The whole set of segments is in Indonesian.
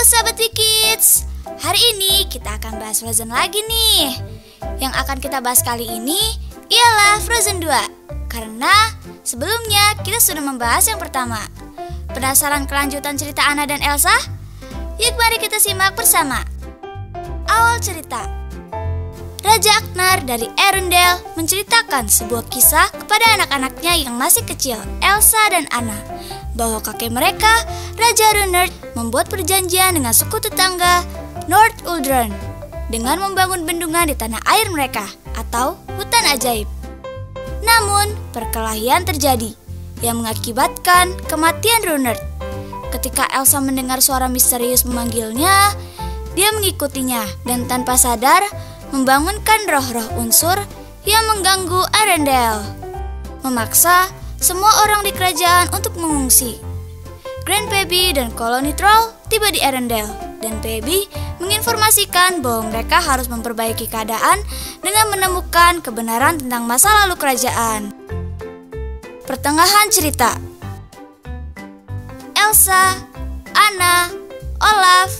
sahabat Kids, hari ini kita akan bahas Frozen lagi nih. Yang akan kita bahas kali ini ialah Frozen 2. Karena sebelumnya kita sudah membahas yang pertama. Penasaran kelanjutan cerita Anna dan Elsa? Yuk mari kita simak bersama. Awal cerita. Raja Aknar dari Arendelle menceritakan sebuah kisah kepada anak-anaknya yang masih kecil, Elsa dan Anna, bahwa kakek mereka, Raja Runert, membuat perjanjian dengan suku tetangga North Uldren dengan membangun bendungan di tanah air mereka atau hutan ajaib. Namun, perkelahian terjadi yang mengakibatkan kematian Runert. Ketika Elsa mendengar suara misterius memanggilnya, dia mengikutinya dan tanpa sadar membangunkan roh-roh unsur yang mengganggu Arendelle. Memaksa semua orang di kerajaan untuk mengungsi. Grand Baby dan koloni troll tiba di Arendelle dan Baby menginformasikan bahwa mereka harus memperbaiki keadaan dengan menemukan kebenaran tentang masa lalu kerajaan. Pertengahan cerita Elsa, Anna, Olaf,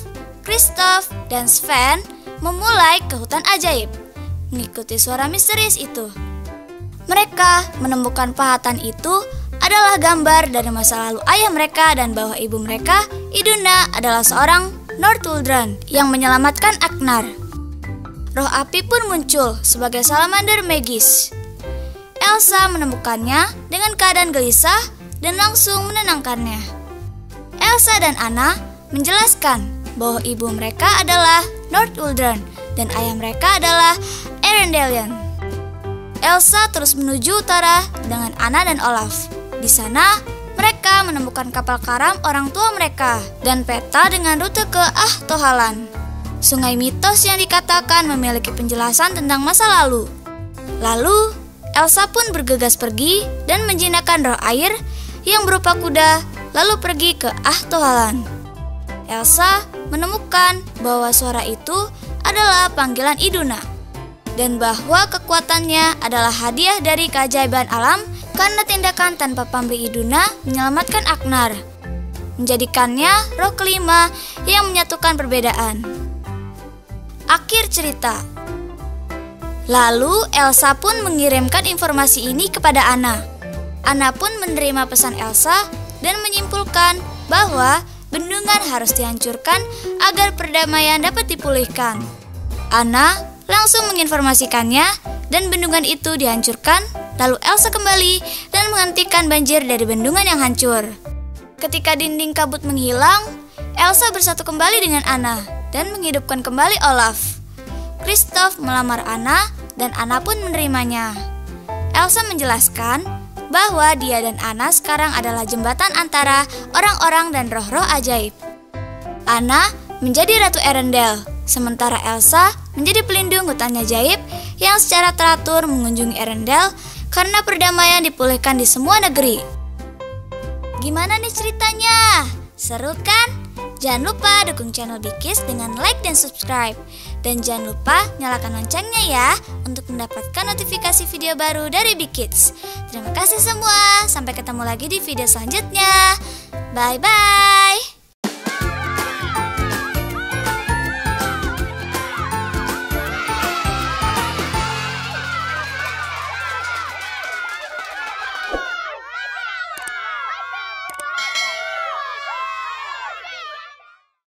Kristoff, dan Sven memulai ke hutan ajaib, mengikuti suara misterius itu. Mereka menemukan pahatan itu adalah gambar dari masa lalu ayah mereka dan bahwa ibu mereka, Iduna, adalah seorang Northuldran yang menyelamatkan Agnar. Roh api pun muncul sebagai salamander magis. Elsa menemukannya dengan keadaan gelisah dan langsung menenangkannya. Elsa dan Anna menjelaskan bahwa ibu mereka adalah Northuldran dan ayah mereka adalah Erendellian. Elsa terus menuju utara dengan Anna dan Olaf. Di sana, mereka menemukan kapal karam orang tua mereka dan peta dengan rute ke Ah Tohalan. Sungai mitos yang dikatakan memiliki penjelasan tentang masa lalu. Lalu, Elsa pun bergegas pergi dan menjinakkan roh air yang berupa kuda lalu pergi ke Ah Tohalan. Elsa menemukan bahwa suara itu adalah panggilan Iduna dan bahwa kekuatannya adalah hadiah dari keajaiban alam karena tindakan tanpa pamrih Iduna menyelamatkan Agnar, menjadikannya roh kelima yang menyatukan perbedaan. Akhir cerita. Lalu Elsa pun mengirimkan informasi ini kepada Anna. Anna pun menerima pesan Elsa dan menyimpulkan bahwa bendungan harus dihancurkan agar perdamaian dapat dipulihkan. Anna langsung menginformasikannya dan bendungan itu dihancurkan, lalu Elsa kembali dan menghentikan banjir dari bendungan yang hancur. Ketika dinding kabut menghilang, Elsa bersatu kembali dengan Anna dan menghidupkan kembali Olaf. Kristoff melamar Anna dan Anna pun menerimanya. Elsa menjelaskan bahwa dia dan Anna sekarang adalah jembatan antara orang-orang dan roh-roh ajaib. Anna menjadi Ratu Erendel, sementara Elsa menjadi pelindung hutan ajaib yang secara teratur mengunjungi Erendel karena perdamaian dipulihkan di semua negeri. Gimana nih ceritanya? Seru kan? Jangan lupa dukung channel Bikis dengan like dan subscribe. Dan jangan lupa nyalakan loncengnya ya untuk mendapatkan notifikasi video baru dari Bikis. Terima kasih semua. Sampai ketemu lagi di video selanjutnya. Bye bye.